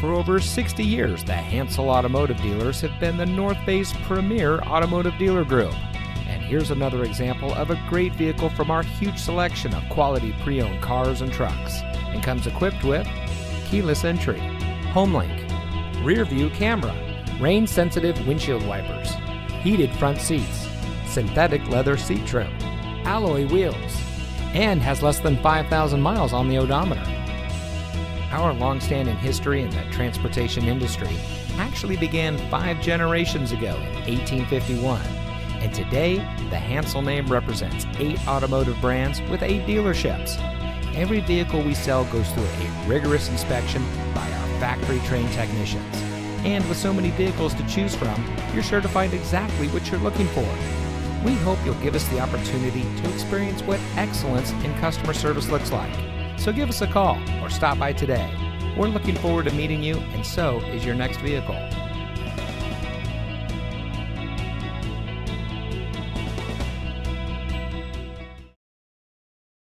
For over 60 years, the Hansel Automotive Dealers have been the North Bay's premier automotive dealer group. And here's another example of a great vehicle from our huge selection of quality pre owned cars and trucks. And comes equipped with keyless entry, homelink, rear view camera, rain sensitive windshield wipers, heated front seats, synthetic leather seat trim, alloy wheels, and has less than 5,000 miles on the odometer. Our long-standing history in the transportation industry actually began five generations ago in 1851. And today, the Hansel name represents eight automotive brands with eight dealerships. Every vehicle we sell goes through a rigorous inspection by our factory trained technicians. And with so many vehicles to choose from, you're sure to find exactly what you're looking for. We hope you'll give us the opportunity to experience what excellence in customer service looks like. So give us a call or stop by today. We're looking forward to meeting you, and so is your next vehicle.